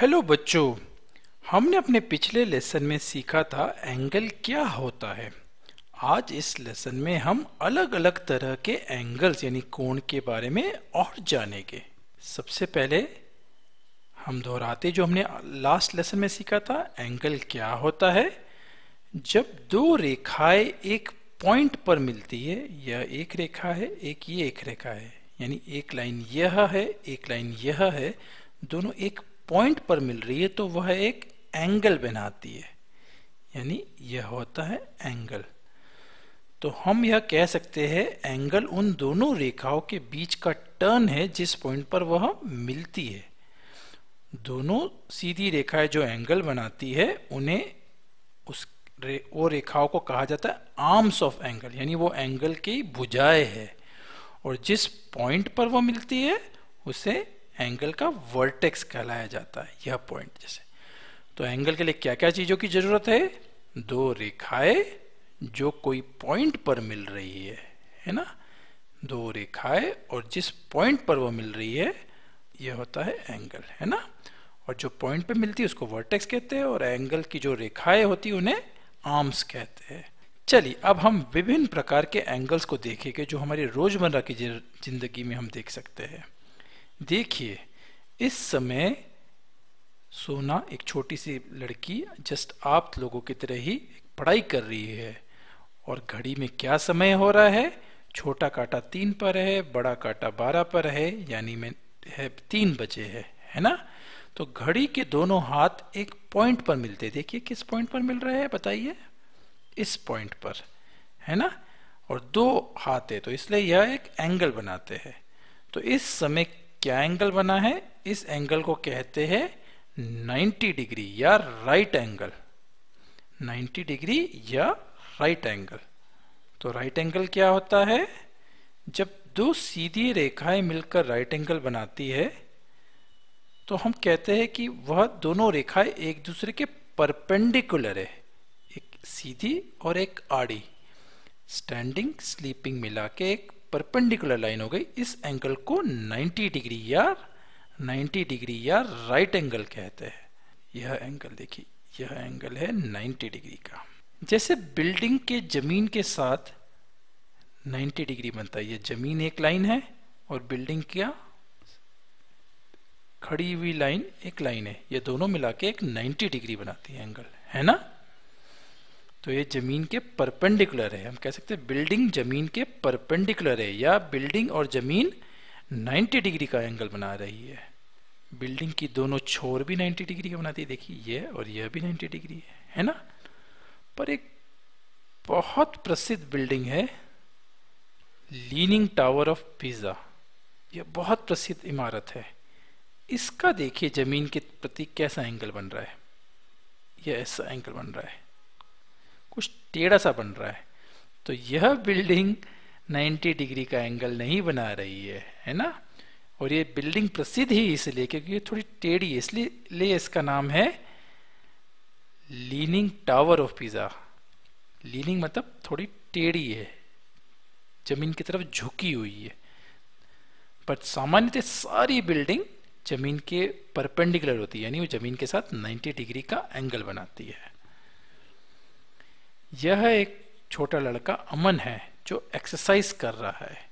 Hello बच्चों, हमने अपने पिछले लेसन में सीखा था एंगल क्या होता है। आज इस लेसन में हम अलग अलग तरह के एंगल्स यानी कोण के बारे में और जानेंगे। सबसे पहले हम दोहराते जो हमने लास्ट लेसन में सीखा था, एंगल क्या होता है। जब दो रेखाएँ एक पॉइंट पर मिलती है, यह एक रेखा है, एक ये एक रेखा है। यानी एक लाइन यह है, एक लाइन यह है, दोनों एक पॉइंट पर मिल रही है तो वह एक एंगल बनाती है। यानी यह होता है एंगल तो हम यह कह सकते हैं एंगल उन दोनों रेखाओं के बीच का टर्न है जिस पॉइंट पर वह मिलती है। दोनों सीधी रेखाएँ जो एंगल बनाती है उन्हें उस रे, वो रेखाओं को कहा जाता है आर्म्स ऑफ़ एंगल यानी वो एंगल की भुजाएँ है। और जिस पॉइंट पर वह मिलती है उसे एंगल का वर्टेक्स कहलाया जाता है, यह पॉइंट जैसे। तो एंगल के लिए क्या क्या चीज़ों की ज़रूरत है? दो रेखाएँ जो कोई पॉइंट पर मिल रही है है ना? दो रेखाएँ और जिस पॉइंट पर वो मिल रही है यह होता है एंगल, है ना? और जो पॉइंट पे मिलती है उसको वर्टेक्स कहते हैं और एंगल की जो रेखाएँ होती है उन्हें आर्म्स कहते हैं। चलिए, अब हम विभिन्न प्रकार के एंगल्स को देखेंगे जो हमारी रोज़मर्रा की ज़िंदगी में हम देख सकते हैं। देखिए, इस समय सोना एक छोटी सी लड़की जस्ट आप लोगों की तरह ही पढ़ाई कर रही है। और घड़ी में क्या समय हो रहा है? छोटा काटा तीन पर है, बड़ा काटा बारह पर है, यानी में, है, तीन बजे है है ना? तो घड़ी के दोनों हाथ एक पॉइंट पर मिलते देखिए किस पॉइंट पर मिल रहे हैं, बताइए। इस पॉइंट पर, है ना? और दो हाथ है तो इसलिए यह एक एंगल बनाते हैं। तो इस समय क्या एंगल बना है? इस एंगल को कहते हैं 90 डिग्री या राइट एंगल 90 डिग्री या राइट एंगल तो राइट एंगल क्या होता है? जब दो सीधी रेखाएँ मिलकर राइट एंगल बनाती है तो हम कहते हैं कि वह दोनों रेखाएँ एक दूसरे के परपेंडिकुलर है। एक सीधी और एक आड़ी। स्टैंडिंग स्लीपिंग मिला के एक परपेंडिकुलर लाइन हो गई। इस एंगल को 90 डिग्री या 90 डिग्री या राइट एंगल कहते हैं। यह एंगल देखिए, यह एंगल है 90 डिग्री का। जैसे बिल्डिंग के ज़मीन के साथ 90 डिग्री बनता है। ये ज़मीन एक लाइन है और बिल्डिंग क्या? खड़ी हुई लाइन एक लाइन है। ये दोनों मिला के एक 90 डिग्री बनाती है एंगल है ना? तो ये ज़मीन के परपेंडिकुलर है। हम कह सकते हैं बिल्डिंग ज़मीन के परपेंडिकुलर है, या बिल्डिंग और ज़मीन 90 डिग्री का एंगल बना रही है। बिल्डिंग की दोनों छोर भी 90 डिग्री का बनाती है। देखिए, ये और यह भी 90 डिग्री है है ना? पर एक बहुत प्रसिद्ध बिल्डिंग है लीनिंग टावर ऑफ़ पिज्जा यह बहुत प्रसिद्ध इमारत है। इसका देखिए ज़मीन के प्रति कैसा एंगल बन रहा है। यह ऐसा एंगल बन रहा है। कुछ टेढ़ा सा बन रहा है। तो यह बिल्डिंग 90 डिग्री का एंगल नहीं बना रही है है ना? और ये बिल्डिंग प्रसिद्ध ही इसलिए क्योंकि ये थोड़ी टेढ़ी है, इसलिए इसका नाम है leaning tower of Pisa leaning मतलब थोड़ी टेढ़ी है, ज़मीन की तरफ़ झुकी हुई है। बट सामान्यतः सारी बिल्डिंग ज़मीन के परपेंडिकुलर होती है, यानी वो ज़मीन के साथ 90 डिग्री का एंगल बनाती है। यह एक छोटा लड़का अमन है जो एक्सरसाइज कर रहा है।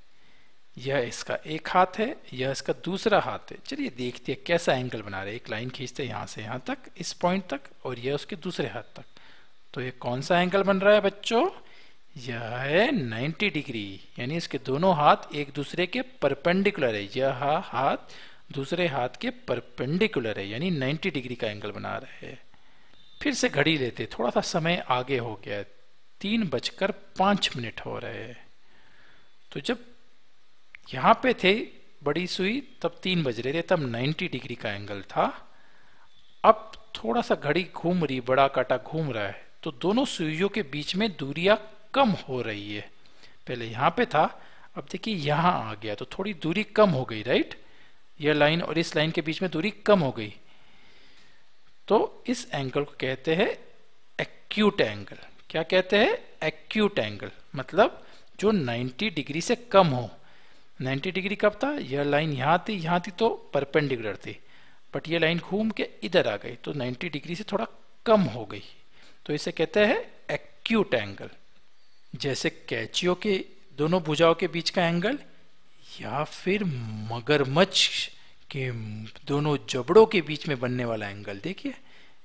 यह इसका एक हाथ है, यह इसका दूसरा हाथ है। चलिए देखते हैं कैसा एंगल बना रहे एक लाइन खींचते हैं यहाँ से यहाँ तक, इस पॉइंट तक और यह उसके दूसरे हाथ तक। तो ये कौन सा एंगल बन रहा है बच्चों? यह है 90 डिग्री यानी इसके दोनों हाथ एक दूसरे के परपेंडिकुलर है। यह हाथ दूसरे हाथ के परपेंडिकुलर है, यानी 90 डिग्री का एंगल बना रहे हैं। फिर से घड़ी लेते थोड़ा सा समय आगे हो गया, तीन बजकर पाँच मिनट हो रहे हैं। तो जब यहाँ पे थे, बड़ी सुई, तब तीन बज रहे थे, तब 90 डिग्री का एंगल था। अब थोड़ा सा घड़ी घूम रही, बड़ा काटा घूम रहा है तो दोनों सुइयों के बीच में दूरियाँ कम हो रही है। पहले यहाँ पे था, अब देखिए यहाँ आ गया तो थोड़ी दूरी कम हो गई, राइट? यह लाइन और इस लाइन के बीच में दूरी कम हो गई। तो इस एंगल को कहते हैं एक्यूट एंगल क्या कहते हैं? एक्यूट एंगल मतलब जो 90 डिग्री से कम हो। 90 डिग्री कब था? यह लाइन यहाँ थी यहाँ थी तो परपेंडिकुलर थी। बट ये लाइन घूम के इधर आ गई तो 90 डिग्री से थोड़ा कम हो गई। तो इसे कहते हैं एक्यूट एंगल जैसे कैचियों के, दोनों भुजाओं के बीच का एंगल या फिर मगरमच्छ के दोनों जबड़ों के बीच में बनने वाला एंगल देखिए।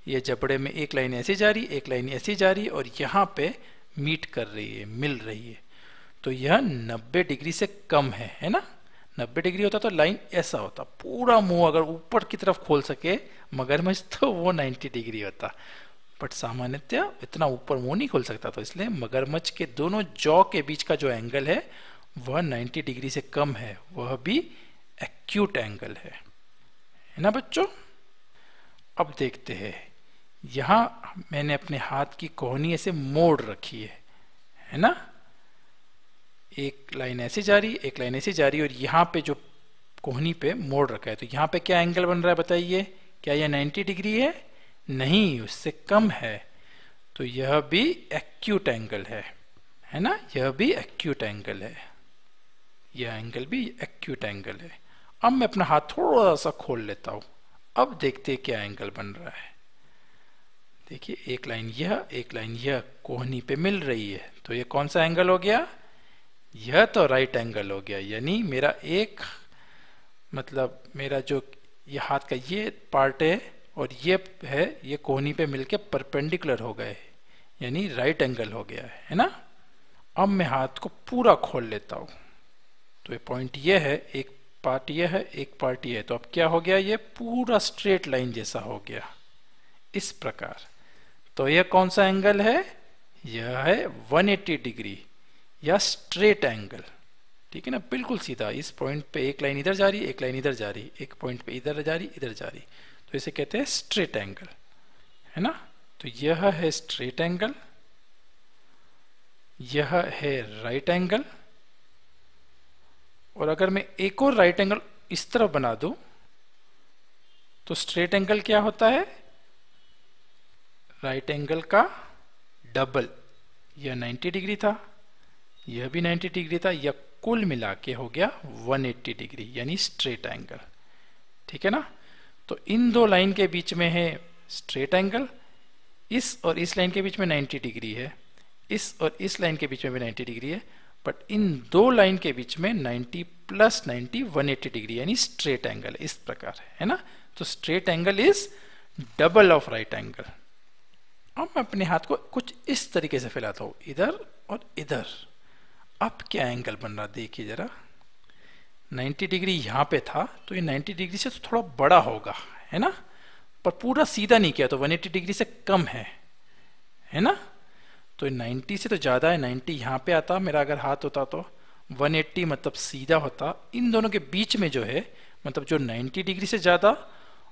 ये जबड़े में एक लाइन ऐसे जा रही, एक लाइन ऐसी जा रही और यहाँ पे मीट कर रही है, मिल रही है। तो यह 90 डिग्री से कम है है ना? 90 डिग्री होता तो लाइन ऐसा होता, पूरा मुँह अगर ऊपर की तरफ़ खोल सके, मगरमच्छ तो वो 90 डिग्री होता। बट सामान्यतः इतना ऊपर मुँह नहीं खोल सकता तो इसलिए मगरमच्छ के दोनों जॉ के बीच का जो एंगल है, वह 90 डिग्री से कम है, वह भी एक्यूट एंगल है। है ना बच्चों? अब देखते हैं। यहाँ मैंने अपने हाथ की कोहनी ऐसे मोड़ रखी है। है ना? एक लाइन ऐसी जा रही, एक लाइन ऐसी जा रही और यहाँ पे जो कोहनी पे मोड़ रखा है। तो यहाँ पे क्या एंगल बन रहा है बताइए? क्या यह 90 डिग्री है? नहीं, उससे कम है। तो यह भी एक्यूट एंगल है। है ना? यह भी एक्यूट एंगल है। यह एंगल भी एक्यूट एंगल है। अब मैं अपना हाथ थोड़ा सा खोल लेता हूँ। अब देखते क्या एंगल बन रहा है। देखिए, एक लाइन यह, एक लाइन यह कोहनी पे मिल रही है। तो ये कौन सा एंगल हो गया? यह तो राइट एंगल हो गया। यानी मेरा एक मतलब मेरा जो ये हाथ का ये पार्ट है और ये है, ये कोहनी पे मिलके परपेंडिकुलर हो गए। यानी राइट एंगल हो गया है ना? अब मैं हाथ को पूरा खोल लेता हूँ। तो ये पॉइंट ये है, एक पार्ट ये है, एक पार्ट ये है। तो अब क्या हो गया? ये पूरा स्ट्रेट लाइन जैसा हो गया। इस प्रकार। तो यह कौन सा एंगल है? यह है 180 डिग्री, या स्ट्रेट एंगल। ठीक है ना? बिल्कुल सीधा। इस पॉइंट पे एक लाइन इधर जा रही, एक लाइन इधर जा रही, एक पॉइंट पे इधर जा रही, इधर जा रही। तो इसे कहते हैं स्ट्रेट एंगल। है ना? तो यह है स्ट्रेट एंगल, यह है राइट एंगल और अगर मैं एक और राइट एंगल इस तरफ़ बना दू तो स्ट्रेट एंगल क्या होता है? राइट एंगल का डबल यह 90 डिग्री था, यह भी 90 डिग्री था, यह कुल मिला के हो गया 180 डिग्री यानी स्ट्रेट एंगल ठीक है ना? तो इन दो लाइन के बीच में है स्ट्रेट एंगल इस और इस लाइन के बीच में 90 डिग्री है, इस और इस लाइन के बीच में भी 90 डिग्री है। बट इन दो लाइन के बीच में 90 प्लस 90 180 डिग्री यानी स्ट्रेट एंगल इस प्रकार है ना? तो straight angle is double of right angle अब मैं अपने हाथ को कुछ इस तरीके से फैलाता हूँ, इधर और इधर। अब क्या एंगल बन रहा, देखिए जरा। 90 डिग्री यहाँ पे था तो ये 90 डिग्री से तो थोड़ा बड़ा होगा, है ना? पर पूरा सीधा नहीं किया तो 180 डिग्री से कम है है ना? तो 90 से तो ज़्यादा है 90 यहाँ पे आता, मेरा अगर हाथ होता तो। 180 मतलब सीधा होता। इन दोनों के बीच में जो है मतलब जो 90 डिग्री से ज़्यादा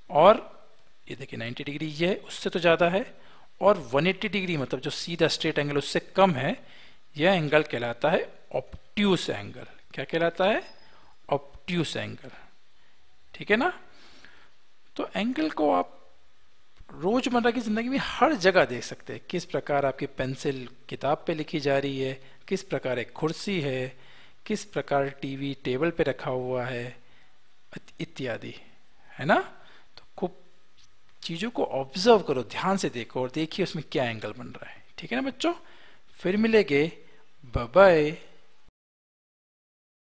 और ये देखिए 90 डिग्री ये, उससे तो ज़्यादा है और 180 डिग्री मतलब जो सीधा स्ट्रेट एंगल उससे कम है, यह एंगल कहलाता है ऑप्ट्यूस एंगल। क्या कहलाता है? Obtuse angle. ठीक है ना? तो एंगल को आप रोज़मर्रा की ज़िंदगी में हर जगह देख सकते हैं, किस प्रकार आपकी पेंसिल किताब पे लिखी जा रही है, किस प्रकार एक कुर्सी है, किस प्रकार टीवी टेबल पे रखा हुआ है इत्यादि, है ना? तो खूब चीज़ों को ऑब्ज़र्व करो, ध्यान से देखो और देखिए उसमें क्या एंगल बन रहा है। ठीक है ना बच्चों? फिर मिलेंगे। बाय